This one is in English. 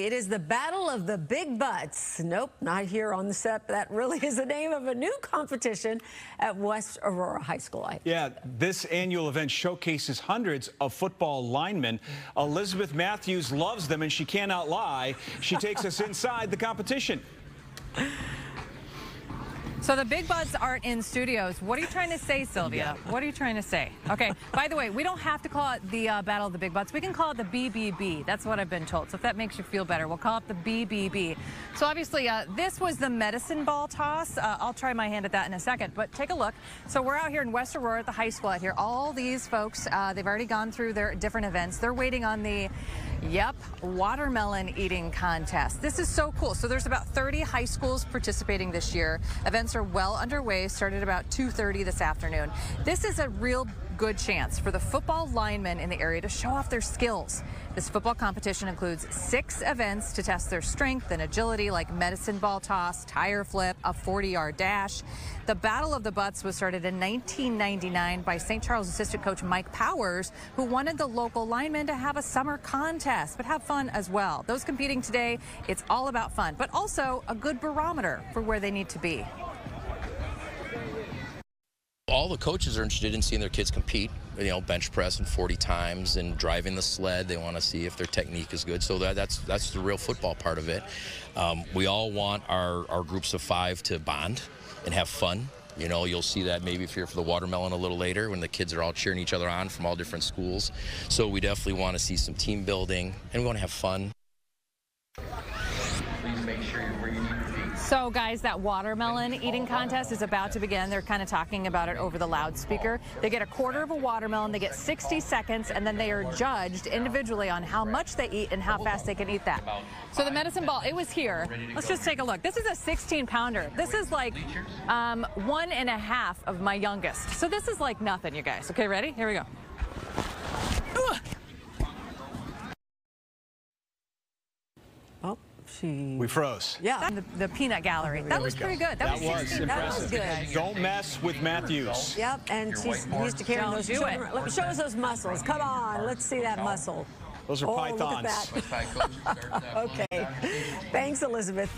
It is the Battle of the Big Butts. Nope, not here on the set. That really is the name of a new competition at West Aurora High School. I Yeah, this annual event showcases hundreds of football linemen. Elizabeth Matthews loves them, and she cannot lie. She takes us inside the competition. So the big butts aren't in studios. What are you trying to say, Sylvia? Yeah. What are you trying to say? Okay, by the way, we don't have to call it the uh, Battle of the Big Butts. We can call it the BBB. That's what I've been told. So if that makes you feel better, we'll call it the BBB. So obviously, uh, this was the medicine ball toss. Uh, I'll try my hand at that in a second, but take a look. So we're out here in West Aurora at the high school out here. All these folks, uh, they've already gone through their different events. They're waiting on the Yep, watermelon eating contest. This is so cool. So there's about 30 high schools participating this year. Events are well underway, started about 2.30 this afternoon. This is a real good chance for the football linemen in the area to show off their skills. This football competition includes six events to test their strength and agility, like medicine ball toss, tire flip, a 40-yard dash. The Battle of the Butts was started in 1999 by St. Charles assistant coach Mike Powers, who wanted the local linemen to have a summer contest, but have fun as well. Those competing today, it's all about fun, but also a good barometer for where they need to be all the coaches are interested in seeing their kids compete, you know, bench pressing 40 times and driving the sled. They want to see if their technique is good. So that, that's that's the real football part of it. Um, we all want our, our groups of five to bond and have fun. You know, you'll see that maybe if you're for the watermelon a little later when the kids are all cheering each other on from all different schools. So we definitely want to see some team building and we want to have fun. So, guys, that watermelon eating contest is about to begin. They're kind of talking about it over the loudspeaker. They get a quarter of a watermelon, they get 60 seconds, and then they are judged individually on how much they eat and how fast they can eat that. So the medicine ball, it was here. Let's just take a look. This is a 16 pounder. This is like um, one and a half of my youngest. So this is like nothing, you guys. Okay, ready? Here we go. She... We froze. Yeah. The, the peanut gallery. That was pretty good. That, that was, was impressive. That was good. Don't mess with Matthews. Yep, and she's used to carrying those. Do it. Let, show us those muscles. Come on, let's see that muscle. Those are oh, pythons. okay. Thanks, Elizabeth.